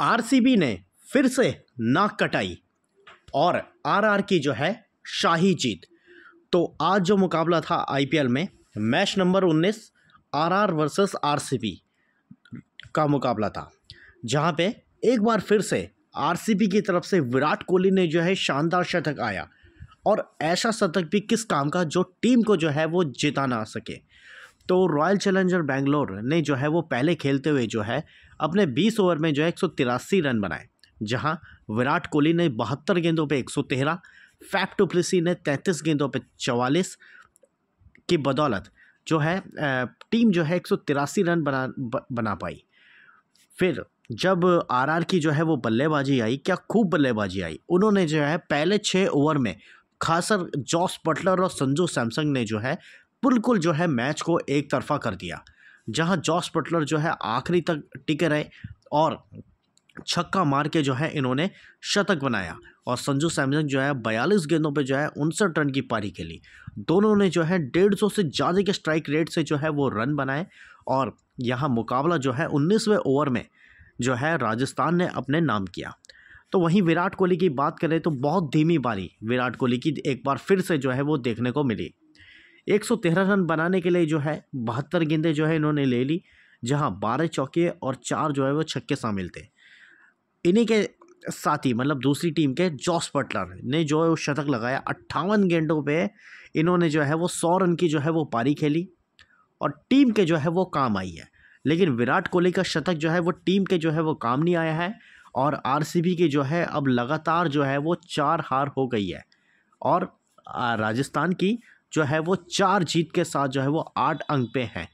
RCB ने फिर से नाक कटाई और आरआर की जो है शाही जीत। तो आज जो मुकाबला था आईपीएल में, match number 19 RR versus RCB का मुकाबला था, जहाँ पे एक बार फिर से आरसीबी की तरफ़ से विराट कोहली ने जो है शानदार शतक आया और ऐसा शतक भी किस काम का जो टीम को जो है वो जिता ना सके। तो रॉयल चैलेंजर बैंगलोर ने जो है वो पहले खेलते हुए जो है अपने 20 ओवर में जो है एक सौ तिरासी रन बनाए, जहाँ विराट कोहली ने बहत्तर गेंदों पे 113 फैफ टुप्लिसी ने 33 गेंदों पे 44 की बदौलत जो है टीम जो है एक सौ तिरासी रन बना बना पाई। फिर जब आरआर की जो है वो बल्लेबाजी आई, क्या खूब बल्लेबाजी आई, उन्होंने जो है पहले छः ओवर में खासर जॉस बटलर और संजू सैमसंग ने जो है बिल्कुल जो है मैच को एक तरफा कर दिया जहाँ जॉस बटलर जो है आखिरी तक टिके रहे और छक्का मार के जो है इन्होंने शतक बनाया और संजू सैमसन जो है बयालीस गेंदों पे जो है उनसठ रन की पारी खेली दोनों ने जो है डेढ़ सौ से ज़्यादा के स्ट्राइक रेट से जो है वो रन बनाए और यहाँ मुकाबला जो है उन्नीसवें ओवर में जो है राजस्थान ने अपने नाम किया तो वहीं विराट कोहली की बात करें तो बहुत धीमी पारी विराट कोहली की एक बार फिर से जो है वो देखने को मिली एक सौ तेरह रन बनाने के लिए जो है बहत्तर गेंदें जो है इन्होंने ले ली जहाँ बारह चौके और चार जो है वो छक्के शामिल थे इन्हीं के साथ ही मतलब दूसरी टीम के जॉस बटलर ने जो है वो शतक लगाया अट्ठावन गेंदों पे इन्होंने जो है वो सौ रन की जो है वो पारी खेली और टीम के जो है वो काम आई है लेकिन विराट कोहली का शतक जो है वो टीम के जो है वो काम नहीं आया है और आरसीबी की जो है अब लगातार जो है वो चार हार हो गई है और राजस्थान की जो है वो चार जीत के साथ जो है वो आठ अंक पे हैं।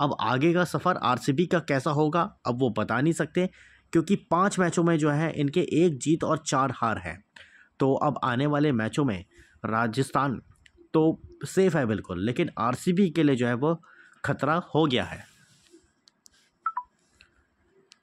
अब आगे का सफ़र आरसीबी का कैसा होगा, अब वो बता नहीं सकते, क्योंकि पाँच मैचों में जो है इनके एक जीत और चार हार है। तो अब आने वाले मैचों में राजस्थान तो सेफ़ है बिल्कुल, लेकिन आरसीबी के लिए जो है वो खतरा हो गया है।